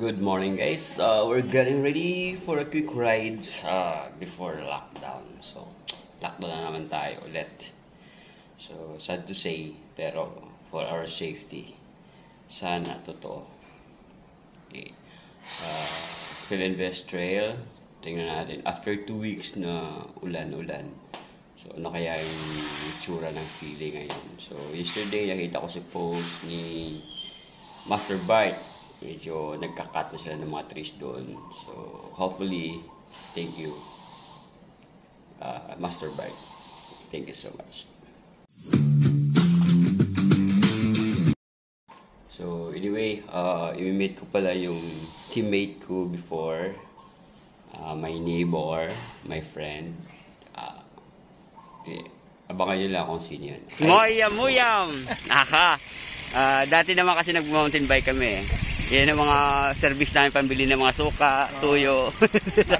Good morning guys. Uh, we're getting ready for a quick ride uh, before lockdown. So, lockdown na naman tayo ulit. So, sad to say, pero for our safety, sana totoo. Okay. Uh, Philinvest Trail, tingnan natin. After two weeks na ulan-ulan, so ano kaya yung itsura ng feeling ngayon? So, yesterday nakita ko si post ni Master Bite medyo nagka-cut na sila ng mga trees doon. So, hopefully, thank you, uh, Master Bike. Thank you so much. So, anyway, uh, i-meet ko pala yung teammate ko before, uh, my neighbor, my friend. Uh, okay. Abangan nyo lang kung sino yan. Moyam Muyam! Aha! Uh, dati naman kasi nag-mountain bike kami. Yan ang mga service namin pambili ng mga suka, oh. tuyo.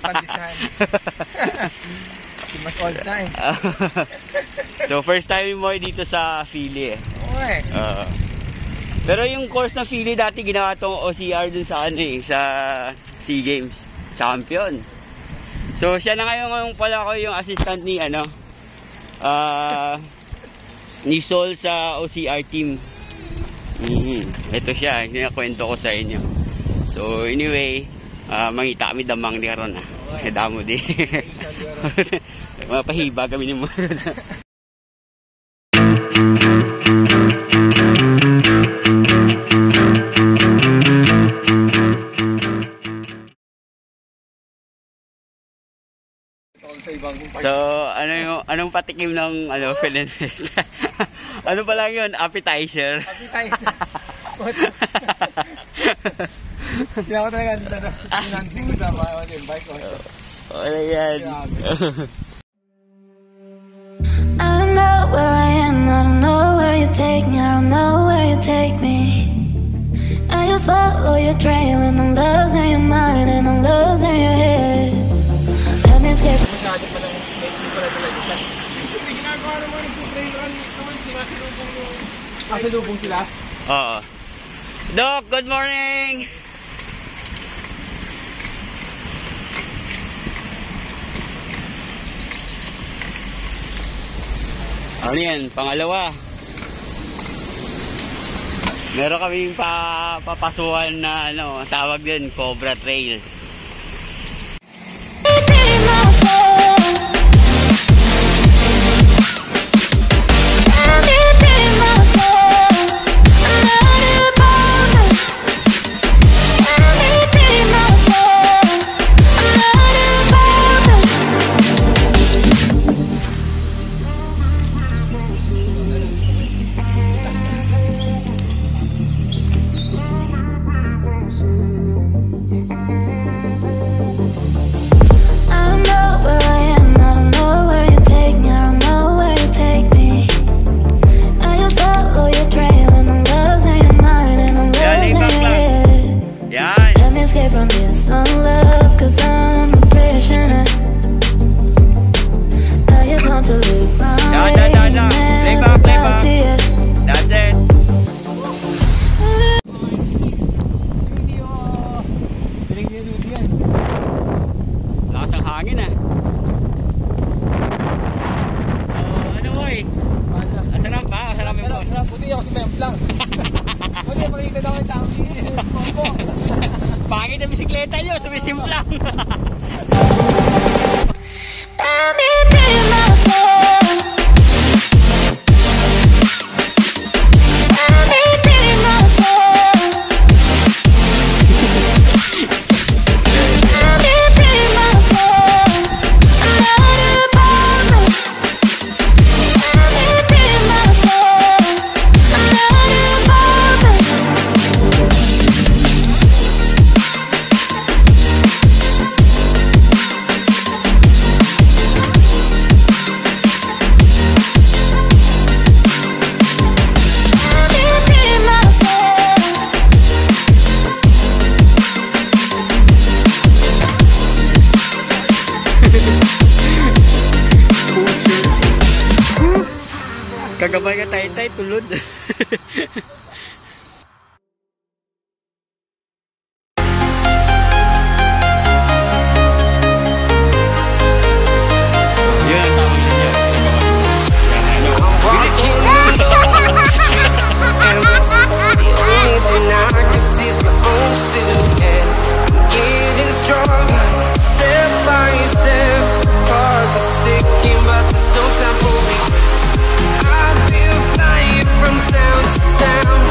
Pandisan. si mas all time. so first time mo dito sa Philly eh. Okay. Uh, pero yung course ng Philly dati ginawa tong OCR dun sa ano eh, sa SEA Games champion. So siya na ngayon pala ko yung assistant ni ano uh, ni Sol sa OCR team. Mm, ito siya, kwento ko sa inyo. So anyway, uh, mangita kami damang di karon ah. Okay. Damo di. Mapahiba kami ni mo. So, ano yung anong patikim ng ano ah! Philin Fest? ano pa lang 'yun? Appetizer. Appetizer. Hindi ako talaga sa bike ko. Oh, ano yan? I don't know where I am, I don't know where you take me, I don't know where you take me. I just follow your trail and I'm losing your mind and I'm losing your head. Masyado pa lang, hindi pa lang talaga siya. Hindi ginagawa naman ng trail run, naman sinasalubong yung... Kasalubong sila? Oo. Doc, good morning! Ano yan? Pangalawa. Meron kaming pa, papasukan na ano, tawag din, Cobra Trail. Pangit na bisikleta nyo, sumisimplang. Kagamay ka tay-tay, tulod. Step by step, hard to see sound, sound.